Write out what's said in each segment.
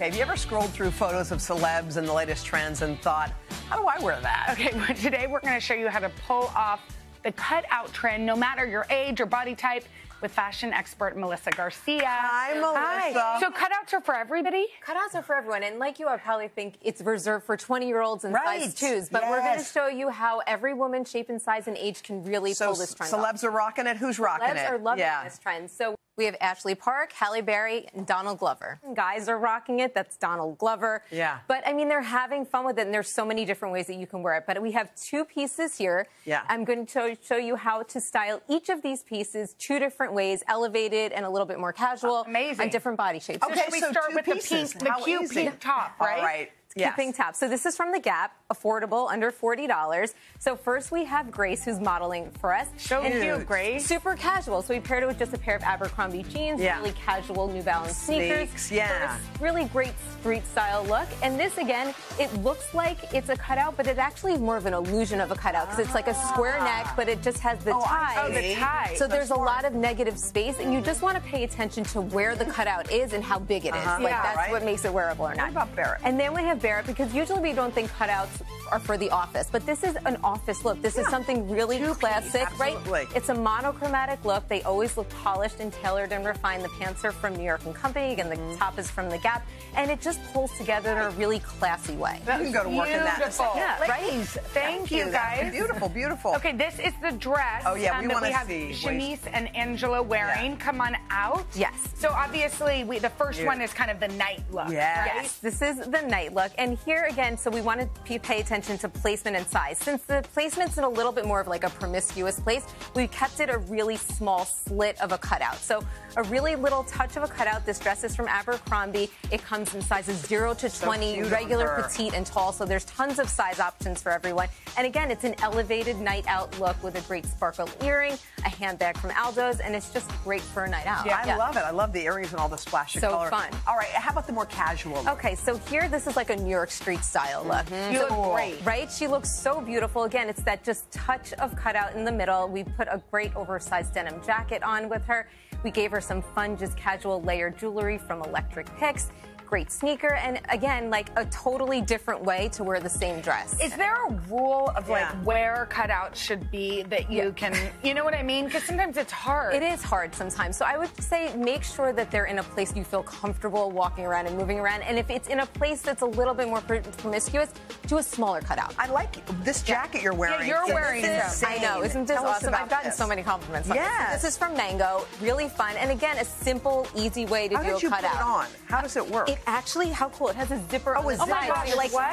Okay, have you ever scrolled through photos of celebs and the latest trends and thought, how do I wear that? Okay, well, today we're going to show you how to pull off the cutout trend, no matter your age or body type, with fashion expert Melissa Garcia. Hi, Melissa. Hi. So cutouts are for everybody? Cutouts are for everyone, and like you, I probably think it's reserved for 20-year-olds and Right. size twos. But we're going to show you how every woman, shape and size and age can really So pull this trend celebs off. are rocking it. Who's rocking Celebs it? are loving yeah. this trend. So we have Ashley Park, Halle Berry, and Donald Glover. Guys are rocking it. That's Donald Glover. Yeah. But I mean, they're having fun with it, and there's so many different ways that you can wear it. But we have two pieces here. Yeah. I'm going to show- show you how to style each of these pieces two different ways, elevated and a little bit more casual. Amazing. On different body shapes. So Okay, should we so start two with pieces. the pink, the How cute easy. pink top, right? All right. Yes. pink top. So this is from the Gap, affordable, under forty dollars. So first we have Grace, who's modeling for us. So And cute, Grace. Super casual. So we paired it with just a pair of Abercrombie jeans, Yeah. really casual New Balance sneakers. Sneaks, yeah. Really great street style look. And this again, it looks like it's a cutout, but it actually is more of an illusion of a cutout because it's like a square neck, but it just has the Oh, tie. Oh, the tie. So there's a lot of negative space, and you just want to pay attention to where the cutout is and how big it is. Uh-huh. Like Yeah. that's Right. what makes it wearable or not. about Barrett? And then we have Barrett because usually we don't think cutouts are for the office, but this is an office look. This is something really Two-piece, classic, absolutely. right? It's a monochromatic look. They always look polished and tailored and refined. The pants are from New York and Company, and the Mm-hmm. top is from the Gap, and it just pulls together in a really classy way. You can go to work in that. Beautiful. Yeah, right? Ladies, Thank you, That's guys. Beautiful, beautiful. Okay, this is the dress Oh, yeah, we that wanna have see. Shanice and Angela wearing. Yeah. Come on out. Yes. So obviously, we, the first Yeah. one is kind of the night look. Yes. right? Yes, this is the night look. And here again, so we want to pay attention to placement and size. Since the placement's in a little bit more of like a promiscuous place, we kept it a really small slit of a cutout. So a really little touch of a cutout. This dress is from Abercrombie. It comes in sizes 0 to 20, cute of regular, petite, and tall. So there's tons of size options for everyone. And again, it's an elevated night out look with a great sparkle earring, a handbag from Aldo's, and it's just great for a night out. Yeah, I love it. I love the earrings and all the splash of So color. fun. All right, how about the more casual look? Okay, so here this is like a New York street style look. You So- look great. Right? She looks so beautiful. Again, it's that just touch of cutout in the middle. We put a great oversized denim jacket on with her. We gave her some fun, just casual layered jewelry from Electric Picks. Great sneaker, and again, like a totally different way to wear the same dress. Is there a rule of like Yeah. where cutouts should be that you can, you know what I mean? Because sometimes it's hard. It is hard sometimes. So I would say make sure that they're in a place you feel comfortable walking around and moving around. And if it's in a place that's a little bit more promiscuous, do a smaller cutout. I like this jacket you're wearing. you're wearing them. insane. I know, isn't this Tell awesome? I've gotten this. so many compliments. on this. Yes. This is from Mango, really fun, and again, a simple, easy way to How do did a you put it on? How does it work? It actually, how cool! It has a zipper. Oh, on a the Oh my You like gosh,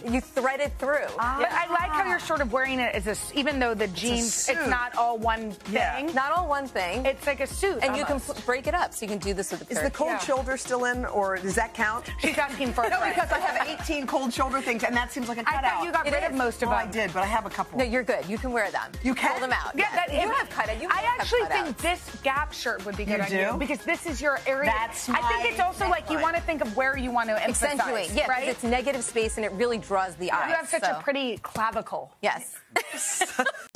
thread, you thread it through. Ah. But I like how you're sort of wearing it as a, s- even though the jeans, it's, suit. not all one Yeah. thing. Not all one thing. It's like a suit. and you can break it up, so you can do this with the. Is the cold Yeah. shoulder still in, or does that count? She's asking for a No, because I have 18 cold shoulder things, and that seems like a cutout. I thought you got It rid is. of most of well, them. I did, but I have a couple. No, you're good. You can wear them. You can? pull them out. Yeah, yes. that, you if- have cut. You I actually think this Gap shirt would be good You on do? you because this is your area. That's I think it's also like you want to think of where you want to emphasize, accentuate. Yeah, 'cause right? it's negative space and it really draws the eye. you have such so. a pretty clavicle. Yes.